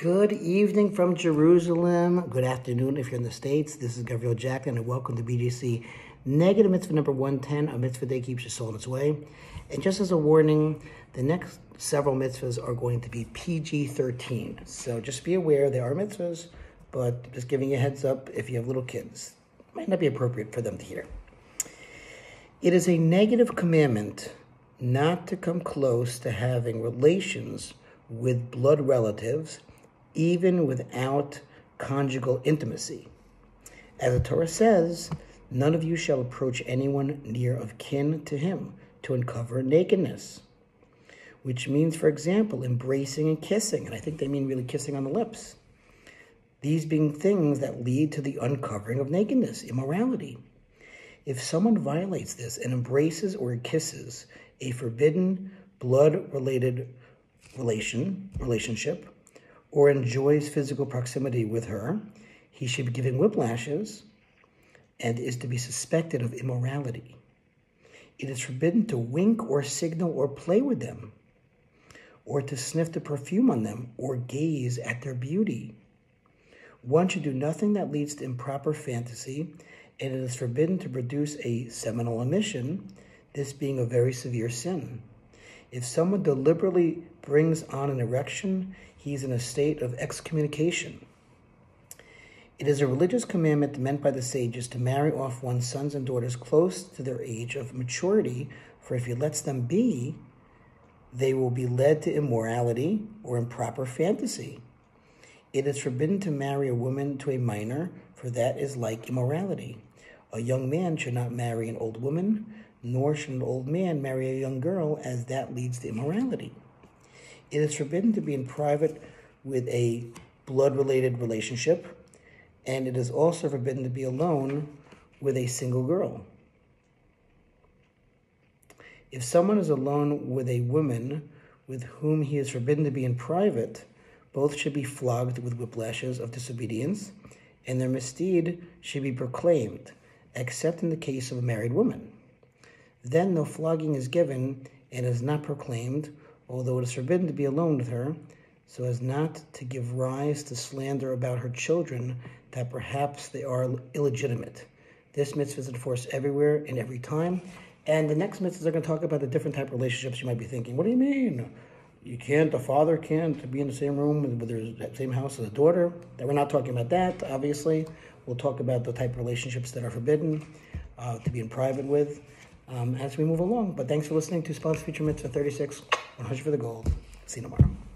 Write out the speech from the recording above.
Good evening from Jerusalem. Good afternoon if you're in the States. This is Gavriel Jacknin, and welcome to BJC Negative Mitzvah number 110. A mitzvah day keeps your soul in its way. And just as a warning, the next several mitzvahs are going to be PG 13. So just be aware they are mitzvahs, but just giving you a heads up if you have little kids. Might not be appropriate for them to hear. It is a negative commandment not to come close to having relations with blood relatives, even without conjugal intimacy. As the Torah says, none of you shall approach anyone near of kin to him to uncover nakedness, which means, for example, embracing and kissing. And I think they mean really kissing on the lips. These being things that lead to the uncovering of nakedness, immorality. If someone violates this and embraces or kisses a forbidden blood related relation relationship or enjoys physical proximity with her, he should be given whiplashes and is to be suspected of immorality. It is forbidden to wink or signal or play with them, or to sniff the perfume on them or gaze at their beauty. One should do nothing that leads to improper fantasy, and it is forbidden to produce a seminal emission, this being a very severe sin. If someone deliberately brings on an erection, he's in a state of excommunication. It is a religious commandment meant by the sages to marry off one's sons and daughters close to their age of maturity, for if he lets them be, they will be led to immorality or improper fantasy. It is forbidden to marry a woman to a minor, for that is like immorality. A young man should not marry an old woman, nor should an old man marry a young girl, as that leads to immorality. It is forbidden to be in private with a blood related relationship, and it is also forbidden to be alone with a single girl. If someone is alone with a woman with whom he is forbidden to be in private, both should be flogged with whiplashes of disobedience, and their misdeed should be proclaimed, except in the case of a married woman. Then no flogging is given and is not proclaimed, although it is forbidden to be alone with her, so as not to give rise to slander about her children that perhaps they are illegitimate. This mitzvah is enforced everywhere and every time. And the next mitzvahs are going to talk about the different type of relationships you might be thinking. What do you mean? You can't, a father can't be in the same room with the same house as a daughter. That we're not talking about that, obviously. We'll talk about the type of relationships that are forbidden uh, to be in private with um, as we move along. But thanks for listening to Sponsor Feature Mitzvah 36, 100 for the gold. See you tomorrow.